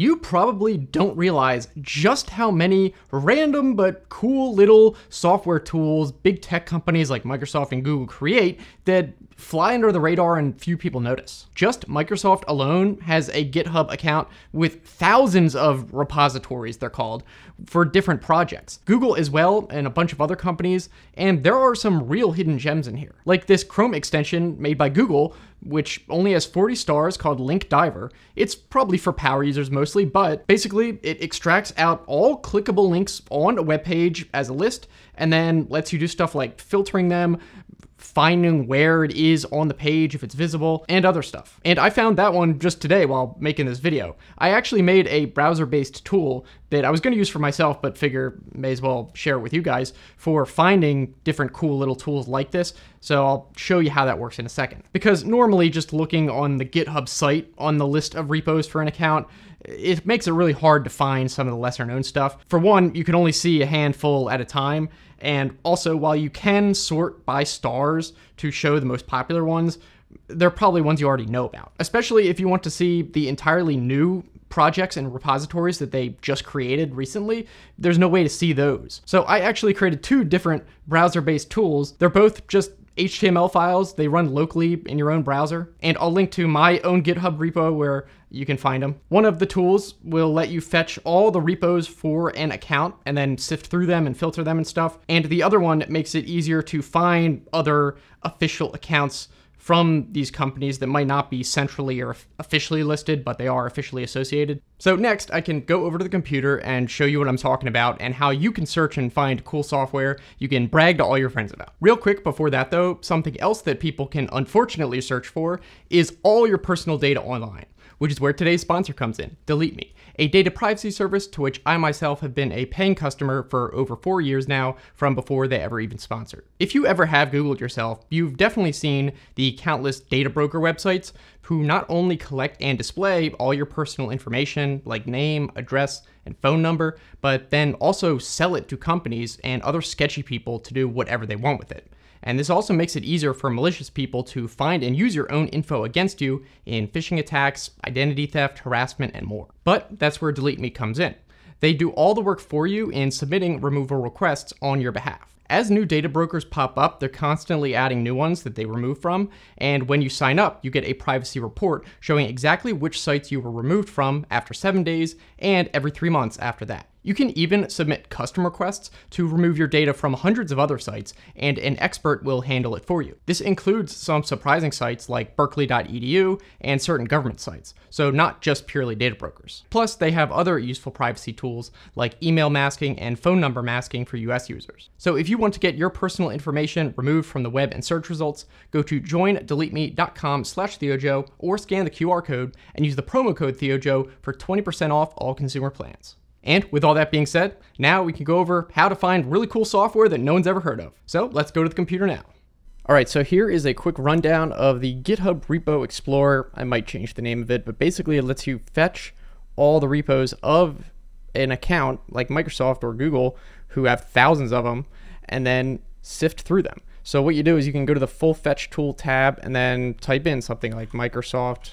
You probably don't realize just how many random but cool little software tools big tech companies like Microsoft and Google create that fly under the radar and few people notice. Just Microsoft alone has a GitHub account with thousands of repositories, they're called, for different projects. Google as well, and a bunch of other companies, and there are some real hidden gems in here. Like this Chrome extension made by Google, which only has 40 stars called Link Diver. It's probably for power users mostly, but basically it extracts out all clickable links on a web page as a list and then lets you do stuff like filtering them, finding where it is on the page if it's visible, and other stuff. And I found that one just today while making this video. I actually made a browser-based tool that I was going to use for myself, but figure may as well share it with you guys for finding different cool little tools like this. So I'll show you how that works in a second. Because normally just looking on the GitHub site on the list of repos for an account, it makes it really hard to find some of the lesser known stuff. For one, you can only see a handful at a time, and also while you can sort by stars to show the most popular ones, they're probably ones you already know about. Especially if you want to see the entirely new projects and repositories that they just created recently, there's no way to see those. So I actually created two different browser-based tools. They're both just HTML files. They run locally in your own browser. And I'll link to my own GitHub repo where you can find them. One of the tools will let you fetch all the repos for an account and then sift through them and filter them and stuff. And the other one makes it easier to find other official accounts from these companies that might not be centrally or officially listed, but they are officially associated. So next, I can go over to the computer and show you what I'm talking about and how you can search and find cool software you can brag to all your friends about. Real quick before that though, something else that people can unfortunately search for is all your personal data online which is where today's sponsor comes in, DeleteMe, a data privacy service to which I myself have been a paying customer for over four years now from before they ever even sponsored. If you ever have Googled yourself, you've definitely seen the countless data broker websites who not only collect and display all your personal information like name, address, and phone number, but then also sell it to companies and other sketchy people to do whatever they want with it. And this also makes it easier for malicious people to find and use your own info against you in phishing attacks, identity theft, harassment, and more. But that's where DeleteMe comes in. They do all the work for you in submitting removal requests on your behalf. As new data brokers pop up, they're constantly adding new ones that they remove from, and when you sign up, you get a privacy report showing exactly which sites you were removed from after seven days and every three months after that. You can even submit custom requests to remove your data from hundreds of other sites, and an expert will handle it for you. This includes some surprising sites like berkeley.edu and certain government sites, so not just purely data brokers. Plus, they have other useful privacy tools like email masking and phone number masking for US users. So if you want to get your personal information removed from the web and search results, go to joindeleteme.com slash ThioJoe or scan the QR code and use the promo code ThioJoe for 20% off all consumer plans. And with all that being said, now we can go over how to find really cool software that no one's ever heard of. So let's go to the computer now. All right, so here is a quick rundown of the GitHub Repo Explorer. I might change the name of it, but basically it lets you fetch all the repos of an account like Microsoft or Google, who have thousands of them, and then sift through them. So what you do is you can go to the full fetch tool tab and then type in something like Microsoft,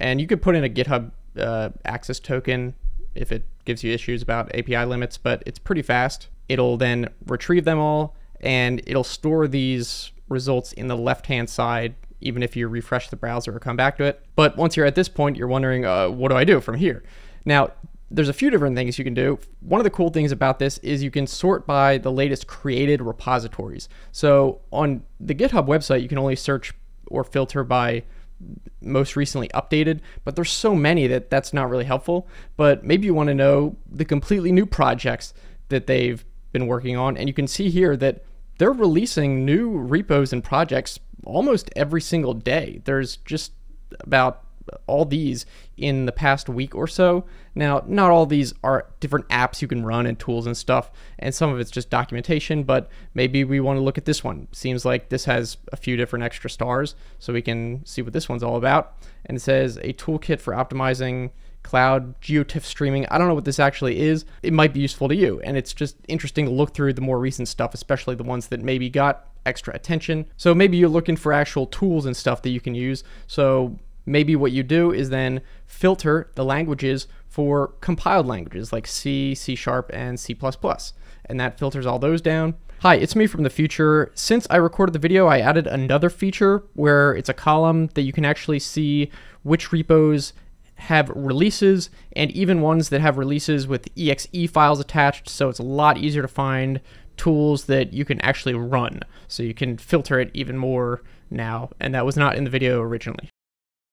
and you could put in a GitHub uh, access token if it gives you issues about API limits, but it's pretty fast. It'll then retrieve them all and it'll store these results in the left hand side, even if you refresh the browser or come back to it. But once you're at this point, you're wondering, uh, what do I do from here? Now, there's a few different things you can do. One of the cool things about this is you can sort by the latest created repositories. So on the GitHub website, you can only search or filter by most recently updated, but there's so many that that's not really helpful. But maybe you want to know the completely new projects that they've been working on. And you can see here that they're releasing new repos and projects almost every single day. There's just about all these in the past week or so. Now, not all these are different apps you can run and tools and stuff, and some of it's just documentation, but maybe we want to look at this one. Seems like this has a few different extra stars, so we can see what this one's all about. And it says a toolkit for optimizing cloud geotiff streaming. I don't know what this actually is. It might be useful to you, and it's just interesting to look through the more recent stuff, especially the ones that maybe got extra attention. So maybe you're looking for actual tools and stuff that you can use. So maybe what you do is then filter the languages for compiled languages like C, C Sharp, and C++. And that filters all those down. Hi, it's me from the future. Since I recorded the video, I added another feature where it's a column that you can actually see which repos have releases and even ones that have releases with exe files attached. So it's a lot easier to find tools that you can actually run. So you can filter it even more now. And that was not in the video originally.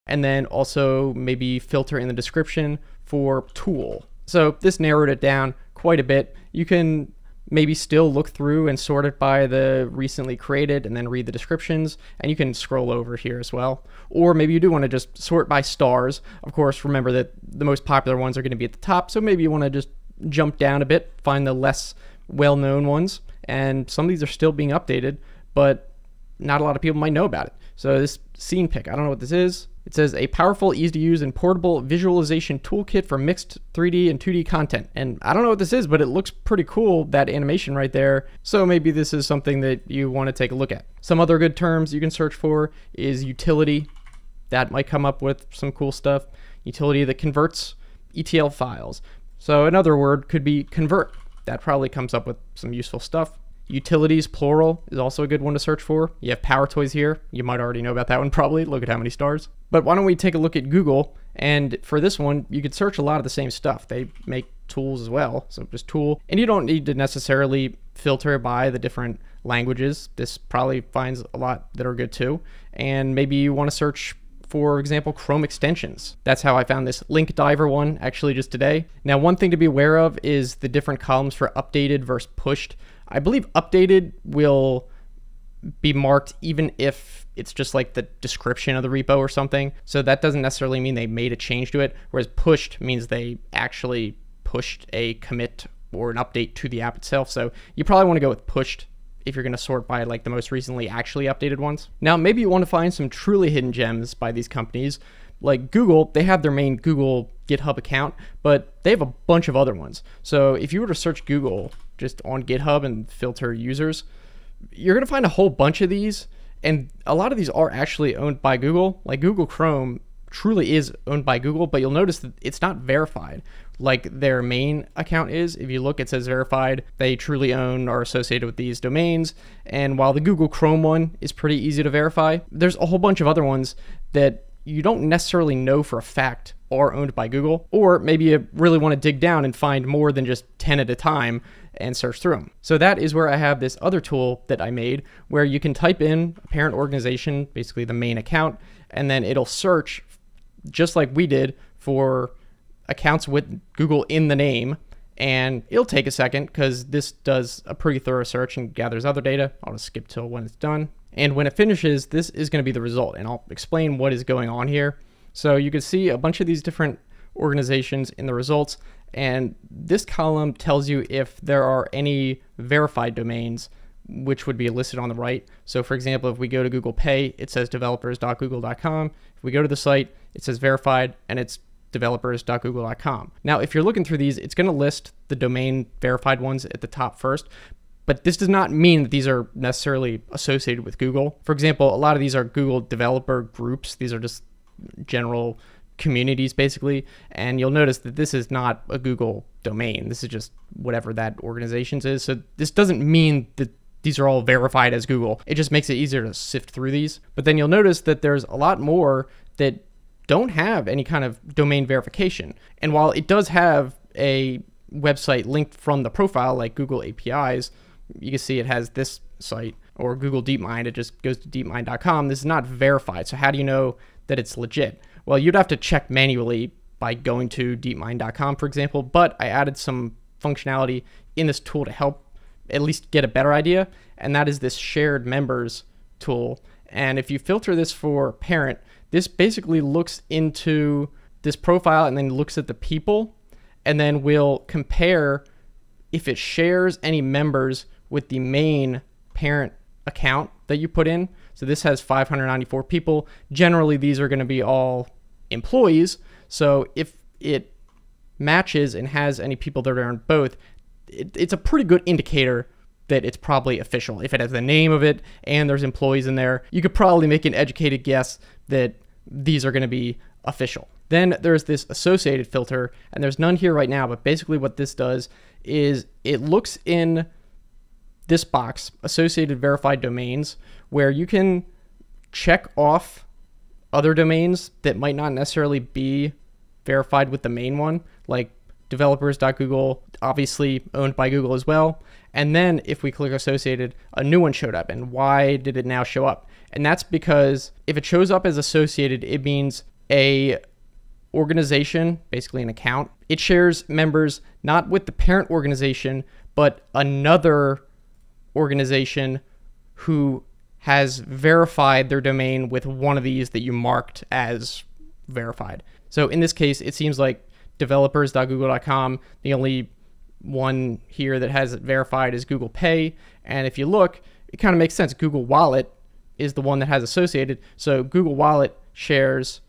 And then also maybe filter in the description for tool. So this narrowed it down quite a bit. You can maybe still look through and sort it by the recently created and then read the descriptions and you can scroll over here as well or maybe you do want to just sort by stars of course remember that the most popular ones are going to be at the top so maybe you want to just jump down a bit find the less well-known ones and some of these are still being updated but not a lot of people might know about it so this ScenePic i don't know what this is it says a powerful, easy to use, and portable visualization toolkit for mixed 3D and 2D content. And I don't know what this is, but it looks pretty cool, that animation right there. So maybe this is something that you want to take a look at. Some other good terms you can search for is utility. That might come up with some cool stuff. Utility that converts ETL files. So another word could be convert. That probably comes up with some useful stuff. Utilities, plural, is also a good one to search for. You have PowerToys here. You might already know about that one probably. Look at how many stars. But why don't we take a look at Google? And for this one, you could search a lot of the same stuff. They make tools as well. So just tool. And you don't need to necessarily filter by the different languages. This probably finds a lot that are good too. And maybe you want to search for example, Chrome extensions. That's how I found this link diver one actually just today. Now, one thing to be aware of is the different columns for updated versus pushed. I believe updated will be marked even if it's just like the description of the repo or something. So that doesn't necessarily mean they made a change to it, whereas pushed means they actually pushed a commit or an update to the app itself. So you probably want to go with pushed if you're going to sort by like the most recently actually updated ones. Now, maybe you want to find some truly hidden gems by these companies. Like Google, they have their main Google GitHub account, but they have a bunch of other ones. So if you were to search Google just on GitHub and filter users, you're going to find a whole bunch of these. And a lot of these are actually owned by Google. Like Google Chrome truly is owned by Google, but you'll notice that it's not verified like their main account is. If you look, it says verified. They truly own or associated with these domains. And while the Google Chrome one is pretty easy to verify, there's a whole bunch of other ones that you don't necessarily know for a fact are owned by Google, or maybe you really want to dig down and find more than just 10 at a time and search through them. So that is where I have this other tool that I made where you can type in a parent organization, basically the main account, and then it'll search just like we did for accounts with Google in the name. And it'll take a second because this does a pretty thorough search and gathers other data. I'll just skip till when it's done. And when it finishes, this is going to be the result. And I'll explain what is going on here. So you can see a bunch of these different organizations in the results. And this column tells you if there are any verified domains, which would be listed on the right. So for example, if we go to Google Pay, it says developers.google.com. If we go to the site, it says verified and it's developers.google.com. Now, if you're looking through these, it's going to list the domain verified ones at the top first, but this does not mean that these are necessarily associated with Google. For example, a lot of these are Google developer groups. These are just general communities basically. And you'll notice that this is not a google domain. This is just whatever that organization's is. So this doesn't mean that these are all verified as google. It just makes it easier to sift through these. But then you'll notice that there's a lot more that don't have any kind of domain verification. And while it does have a website linked from the profile like google apis you can see it has this site or google deepmind. It just goes to deepmind.com this is not verified so how do you know that it's legit? Well, you'd have to check manually by going to deepmind.com, for example, but I added some functionality in this tool to help at least get a better idea, and that is this shared members tool. And if you filter this for parent, this basically looks into this profile and then looks at the people and then will compare if it shares any members with the main parent account that you put in. So this has 594 people. Generally, these are going to be all employees. So if it matches and has any people that are in both, it, it's a pretty good indicator that it's probably official. If it has the name of it and there's employees in there, you could probably make an educated guess that these are going to be official. Then there's this associated filter, and there's none here right now, but basically what this does is it looks in this box, associated verified domains, where you can check off other domains that might not necessarily be verified with the main one, like developers.google, obviously owned by Google as well. And then if we click associated, a new one showed up. And why did it now show up? And that's because if it shows up as associated, it means a organization, basically an account, it shares members not with the parent organization, but another organization who has verified their domain with one of these that you marked as verified. So in this case, it seems like developers.google.com, the only one here that has it verified is Google Pay. And if you look, it kind of makes sense. Google Wallet is the one that has associated. So Google Wallet shares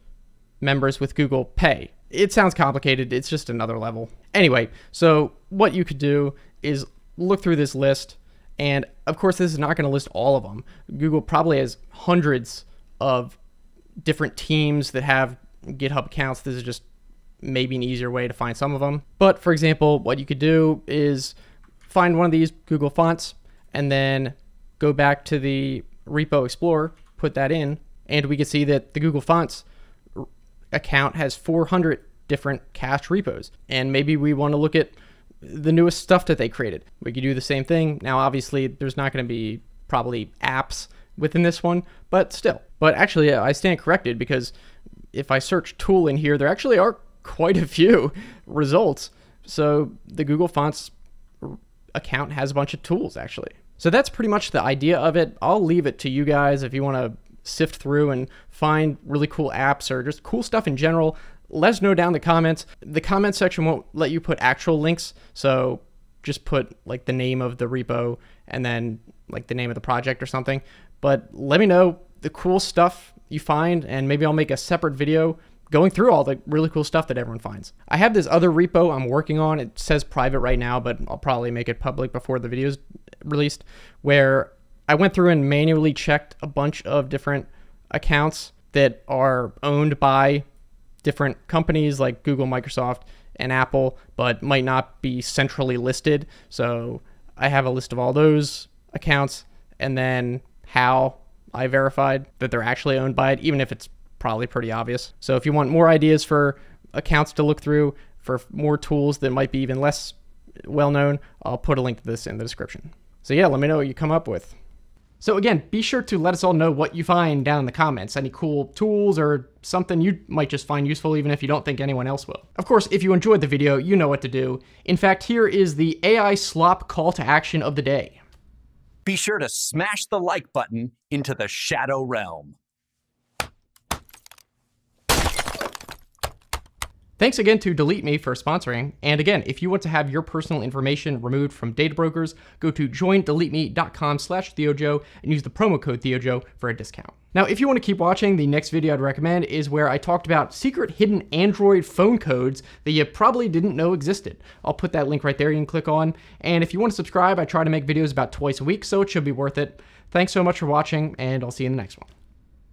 members with Google Pay. It sounds complicated, it's just another level. Anyway, so what you could do is look through this list, and of course, this is not going to list all of them. Google probably has hundreds of different teams that have GitHub accounts. This is just maybe an easier way to find some of them. But for example, what you could do is find one of these Google fonts and then go back to the repo explorer, put that in, and we can see that the Google fonts account has 400 different cached repos. And maybe we want to look at the newest stuff that they created. We could do the same thing. Now, obviously, there's not going to be probably apps within this one, but still. But actually, I stand corrected because if I search tool in here, there actually are quite a few results. So the Google Fonts account has a bunch of tools actually. So that's pretty much the idea of it. I'll leave it to you guys if you want to sift through and find really cool apps or just cool stuff in general, let us know down in the comments. The comment section won't let you put actual links, so just put like the name of the repo and then like the name of the project or something. But let me know the cool stuff you find, and maybe I'll make a separate video going through all the really cool stuff that everyone finds. I have this other repo I'm working on. It says private right now, but I'll probably make it public before the video is released, where I went through and manually checked a bunch of different accounts that are owned by different companies like Google, Microsoft, and Apple, but might not be centrally listed. So I have a list of all those accounts and then how I verified that they're actually owned by it, even if it's probably pretty obvious. So if you want more ideas for accounts to look through, for more tools that might be even less well known, I'll put a link to this in the description. So yeah, let me know what you come up with. So again, be sure to let us all know what you find down in the comments. Any cool tools or something you might just find useful even if you don't think anyone else will. Of course, if you enjoyed the video, you know what to do. In fact, here is the AI slop call to action of the day. Be sure to smash the like button into the shadow realm. Thanks again to DeleteMe for sponsoring. And again, if you want to have your personal information removed from data brokers, go to joindeleteme.com slash ThioJoe and use the promo code ThioJoe for a discount. Now, if you want to keep watching, the next video I'd recommend is where I talked about secret hidden Android phone codes that you probably didn't know existed. I'll put that link right there you can click on. And if you want to subscribe, I try to make videos about twice a week, so it should be worth it. Thanks so much for watching, and I'll see you in the next one.